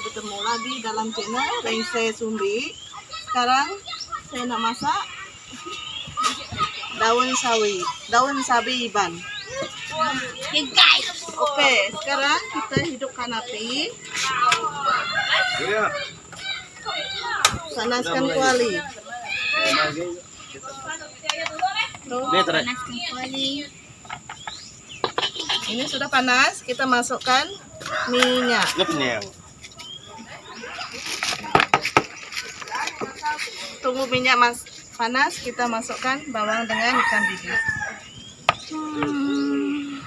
bertemu lagi dalam channel Rengse Sumbi. Sekarang saya nak masak daun sawi, daun sabi iban. Guys. Oke, sekarang kita hidupkan api. Panaskan kuali. Ini sudah panas, kita masukkan minyak. Tunggu minyak mas panas, kita masukkan bawang dengan ikan bilis. Hmm.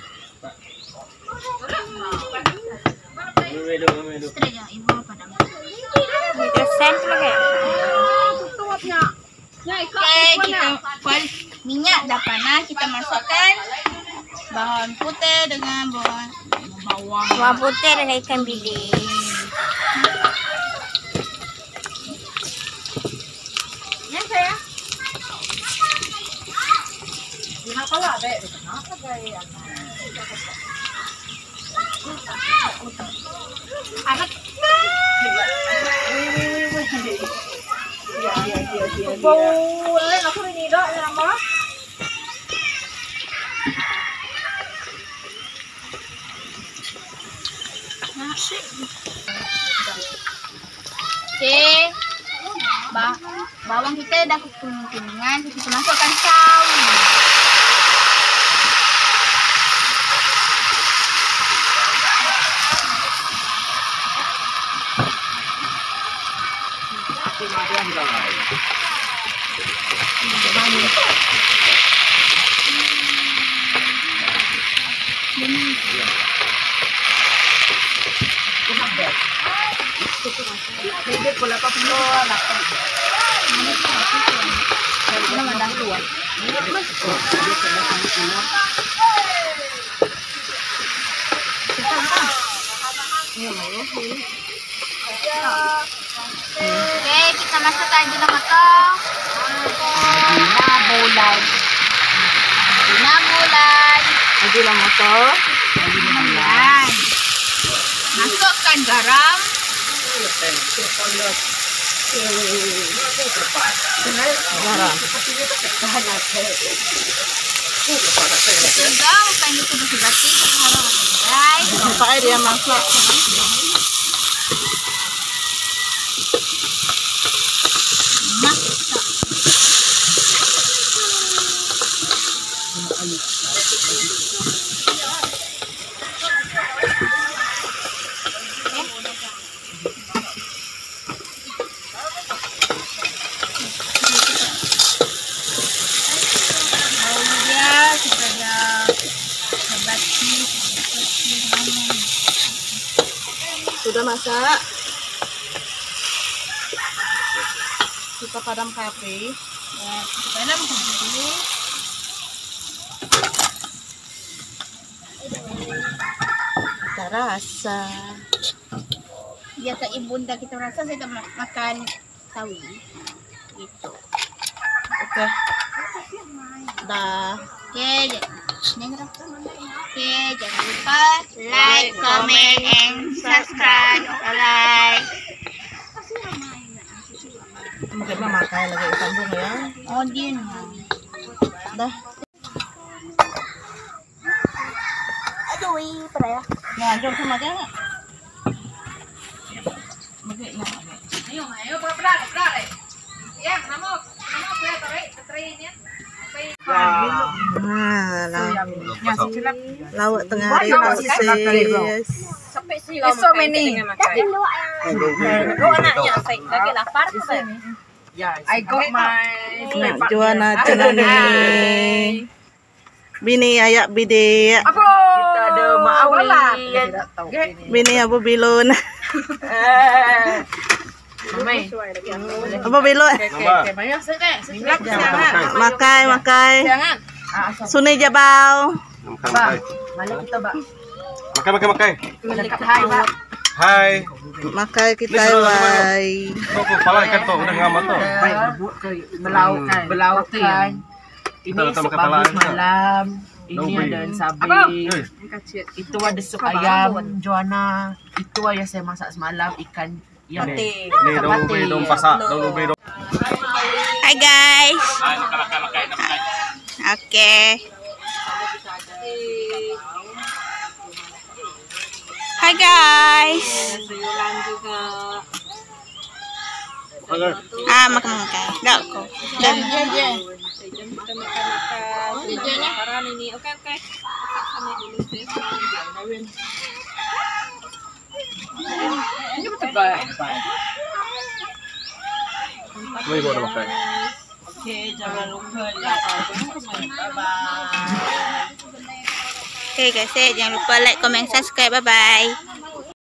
Oke, kita minyak dah panas, kita masukkan bawang putih dengan bawang bawang Bawang putih dan ikan bilis. Anak Boleh aku ini dok nama. Oke. Ba bawang kita dah kuning-kuningan, kita masukkan Oke, kita Basta tayo din naman ito. Binabulay. Binabulay. Hindi lang mo ito. Hindi lang yan. Naso kan garam. Garam. Sudah, kain itu bersih-bersih. Pakai dia masuk. Sudah masak. Kita padam api. ya supaya begitu Kita rasa. dia ke ibunda kita rasa saya makan sawi gitu Oke. Dah. oke jangan rasa oke jangan lupa like comment and subscribe like Mungkin mah makai lagi sambung ya. oh dia nih Dah. Pernah ya. Nah, jom sama dia. Bagi na. Nah, lawak, lawak tengah hari persis. So many. Go anaknya, lagi lapar tuh. I got my Nak jual. Bini ayak bide. apa? Kita ada maawalan. Bini bilon. Mamai. Apa bilon? Sedek. Sebelah jangan. Makai, makai. Jangan. Sunai jabau. Makai, makai, makai. Hai. Makai kita wai. Tuh, tuh, pala ikan tuh, udah ngamat tuh. Baik berbuat ke melautkan. Berlautkan. Ini sebab malam. Ini Ubi. ada sabi. Itu ada sup ayam Joanna. Itu yang saya masak semalam ikan yang ubi, daun Hi guys. Oke. Guys. Sayuran juga. Makan. Ah, makan makan. Dak ko. Dan Sejam kita makan-makan. Sekarang ini. Oke, oke. Sana dulu, Chef. Gawin. May iba na makan. Oke, jangan lupa like. Bye-bye. Okay guys, eh, jangan lupa like, comment, subscribe. Bye bye.